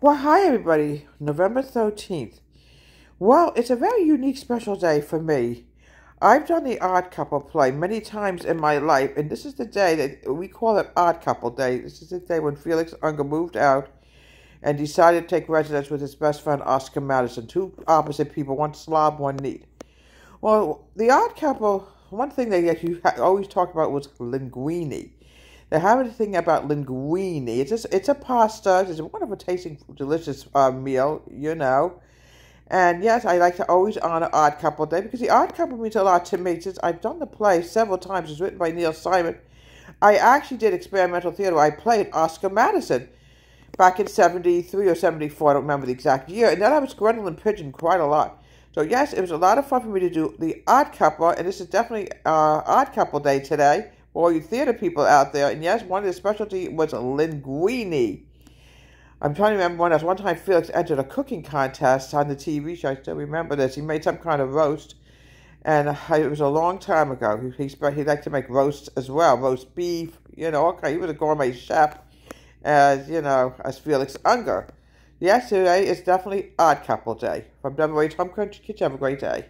Well, hi everybody. November 13th. Well, it's a very unique special day for me. I've done the Odd Couple play many times in my life, and this is the day that we call it Odd Couple Day. This is the day when Felix Ungar moved out and decided to take residence with his best friend Oscar Madison, two opposite people, one slob, one neat. Well, the Odd Couple, one thing they you always talk about was linguine. They have a thing about linguine. It's just, it's a pasta. It's a wonderful tasting, delicious uh, meal, you know. And yes, I like to always honor Odd Couple Day because the Odd Couple means a lot to me. Since I've done the play several times, it's written by Neil Simon. I actually did experimental theater. I played Oscar Madison back in 73 or 74. I don't remember the exact year. And then I was Gwendolyn Pigeon quite a lot. So yes, it was a lot of fun for me to do the Odd Couple. And this is definitely uh, Odd Couple Day today all you theater people out there. And yes, one of the specialty was linguine. I'm trying to remember when else. One time Felix entered a cooking contest on the TV show. I still remember this. He made some kind of roast, and it was a long time ago. He, he, he liked to make roasts as well, roast beef. You know, okay, he was a gourmet chef, as you know, as Felix Ungar. Yes, today is definitely Odd Couple Day. From WH Home Country Kitchen, have a great day.